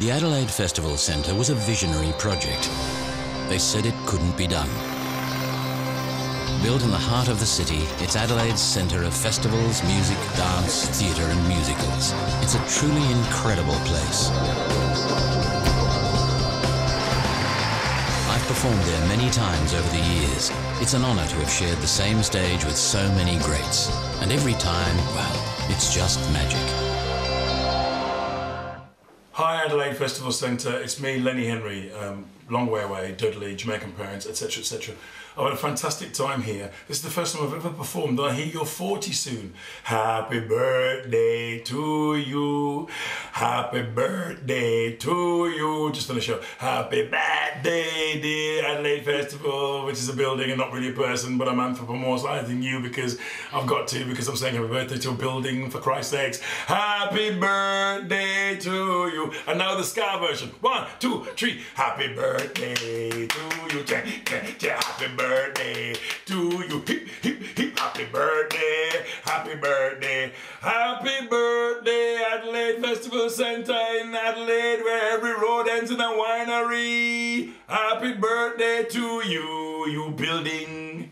The Adelaide Festival Centre was a visionary project. They said it couldn't be done. Built in the heart of the city, it's Adelaide's centre of festivals, music, dance, theatre and musicals. It's a truly incredible place. I've performed there many times over the years. It's an honour to have shared the same stage with so many greats. And every time, well, it's just magic. Adelaide Festival Centre, it's me Lenny Henry, um, long way away, Dudley, Jamaican parents, etc etc. I've had a fantastic time here. This is the first time I've ever performed I hear you're 40 soon. Happy birthday to you, happy birthday to you. Just the show, happy birthday dear Adelaide Festival, which is a building and not really a person, but I'm anthropomorphizing you because I've got to, because I'm saying happy birthday to a building for Christ's sakes. Happy birthday to you. And now the ska version. One, two, three. Happy birthday to you. Yeah, yeah, yeah. Happy birthday to you. Hip, hip, hip. Happy birthday. Happy birthday. Happy birthday, Adelaide Festival Centre in Adelaide, where every road ends in a winery. Happy birthday to you, you building